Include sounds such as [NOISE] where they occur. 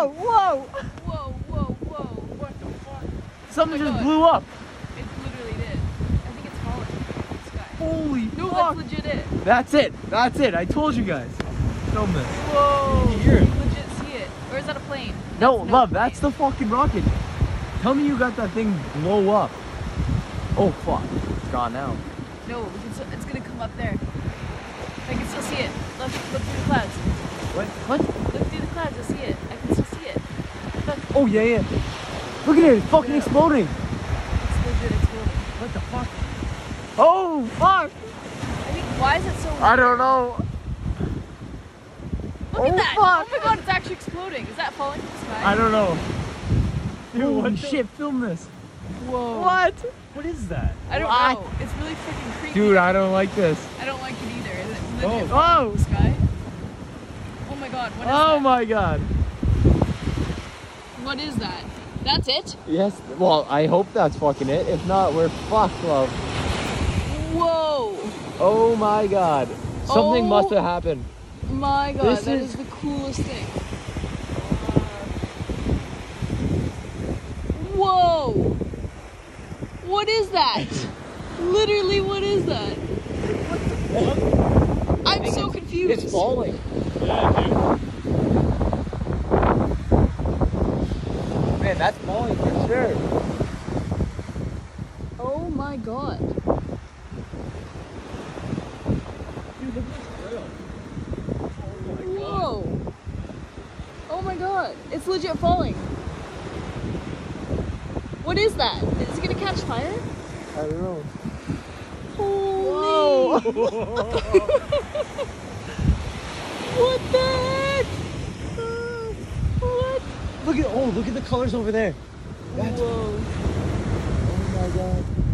Whoa, whoa! Whoa, whoa, whoa. What the fuck? Something Oh just God. blew up. It literally did. I think it's falling from the sky. Holy No, fuck! that's legit it. That's it. That's it. I told you guys. Film this. Whoa. You. Legit see it. Or is that a plane? No, That's love, plane. that's the fucking rocket. Tell me you got that thing blow up. Oh fuck. It's gone now. No, still, it's gonna come up there. I can still see it. Look, look through the clouds. What? What? Look through the clouds. You'll see it. I can still see it. Look, Oh yeah, yeah. Look at it. It's fucking Yeah. exploding. What the fuck? Oh fuck. I think why is it so? Weird? I don't know. Look Oh, at that! fuck. Oh my god, it's actually exploding. Is that falling from the sky? I don't know. Dude, Holy shit, film this. Whoa. What? What is that? I don't What? know. It's really freaking creepy. Dude, I don't like this. I don't like it either. Is it Oh. legit Oh. the sky? Oh my god, what is Oh that? my god. What is that? That's it? Yes, well, I hope that's fucking it. If not, we're fucked, love. Whoa! Oh my god. Something Oh. must have happened. My god, This that is- is the coolest thing. Whoa! What is that? [LAUGHS] Literally, what is that? I'm so confused. It's falling. Yeah, dude. That's falling for sure. Oh my god. Dude, look at this trail. Oh my god. Whoa! Oh my god, it's legit falling. What is that? Is it gonna catch fire? I don't know. Holy! [LAUGHS] What the heck? What? Look at oh, look at the colors over there. That's- Whoa. Oh my god.